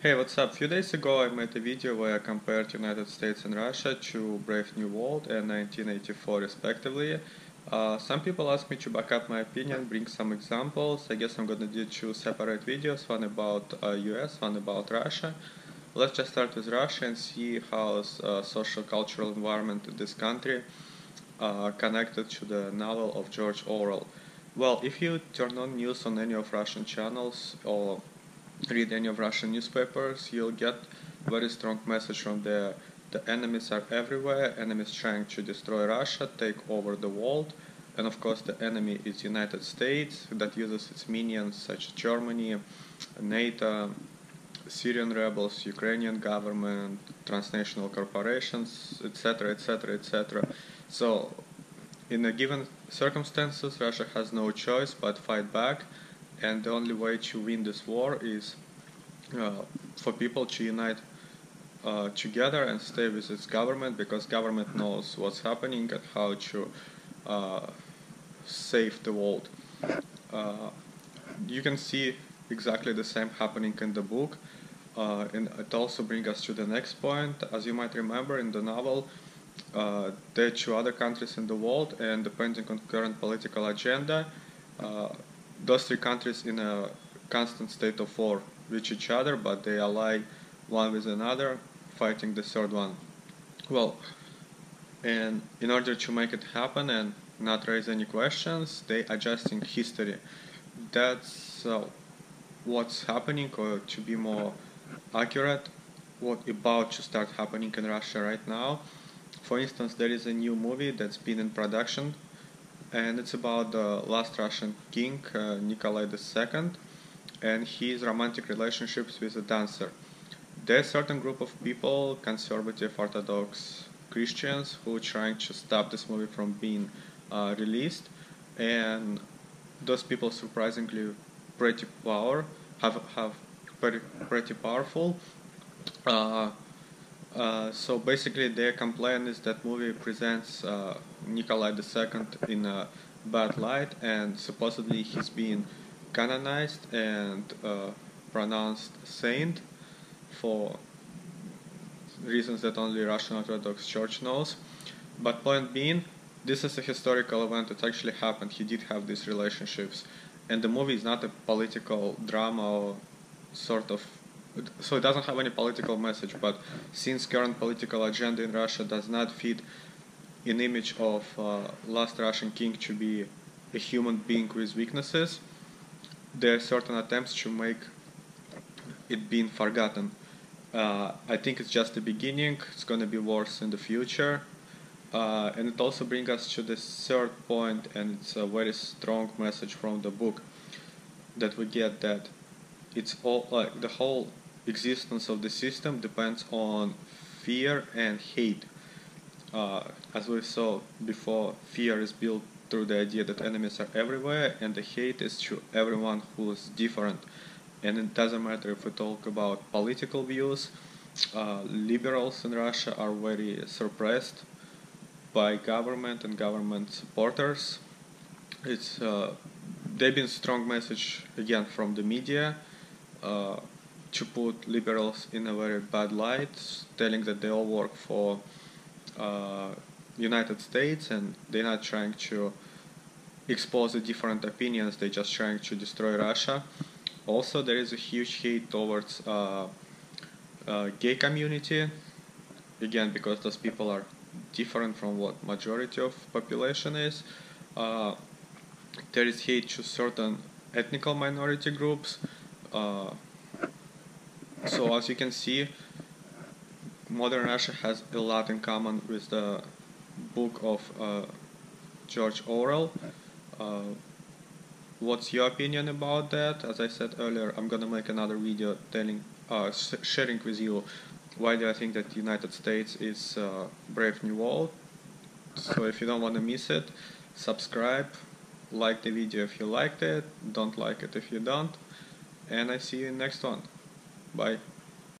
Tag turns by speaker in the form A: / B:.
A: Hey, what's up? A few days ago I made a video where I compared United States and Russia to Brave New World and 1984 respectively. Uh, some people asked me to back up my opinion, bring some examples. I guess I'm gonna do two separate videos, one about uh, US, one about Russia. Let's just start with Russia and see how uh, social cultural environment in this country uh, connected to the novel of George Orwell. Well, if you turn on news on any of Russian channels or read any of Russian newspapers, you'll get very strong message from there. The enemies are everywhere, enemies trying to destroy Russia, take over the world, and of course the enemy is United States that uses its minions such as Germany, NATO, Syrian rebels, Ukrainian government, transnational corporations, etc., etc., etc. So, in a given circumstances, Russia has no choice but fight back and the only way to win this war is uh, for people to unite uh, together and stay with its government because government knows what's happening and how to uh, save the world. Uh, you can see exactly the same happening in the book uh, and it also brings us to the next point. As you might remember in the novel, uh, there are two other countries in the world and depending on current political agenda, those three countries in a constant state of war with each other, but they ally one with another, fighting the third one. Well, and in order to make it happen and not raise any questions, they adjusting history. That's uh, what's happening, or to be more accurate, what about to start happening in Russia right now. For instance, there is a new movie that's been in production and it's about the last Russian king, uh, Nikolai II, and his romantic relationships with a dancer. There's a certain group of people, conservative Orthodox Christians, who are trying to stop this movie from being uh, released, and those people surprisingly pretty power have have pretty pretty powerful. Uh, uh, so basically, their complaint is that movie presents uh, Nikolai II in a bad light, and supposedly he's been canonized and uh, pronounced saint for reasons that only Russian Orthodox Church knows. But point being, this is a historical event. that actually happened. He did have these relationships, and the movie is not a political drama or sort of so it doesn't have any political message, but since current political agenda in Russia does not fit an image of uh, last Russian king to be a human being with weaknesses, there are certain attempts to make it being forgotten. Uh, I think it's just the beginning. It's going to be worse in the future. Uh, and it also brings us to the third point, and it's a very strong message from the book that we get that it's all like the whole existence of the system depends on fear and hate. Uh, as we saw before, fear is built through the idea that enemies are everywhere, and the hate is to everyone who is different. And it doesn't matter if we talk about political views, uh, liberals in Russia are very suppressed by government and government supporters. It's uh, they've been strong message again from the media. Uh, to put liberals in a very bad light, telling that they all work for uh, United States and they're not trying to expose the different opinions, they're just trying to destroy Russia. Also, there is a huge hate towards uh, uh, gay community, again because those people are different from what majority of population is. Uh, there is hate to certain ethnical minority groups. Uh, so as you can see, modern Russia has a lot in common with the book of uh, George Orwell. Uh, what's your opinion about that? As I said earlier, I'm gonna make another video telling, uh, sharing with you why do I think that the United States is uh, Brave New World. So if you don't want to miss it, subscribe, like the video if you liked it, don't like it if you don't, and I see you in next one. Bye.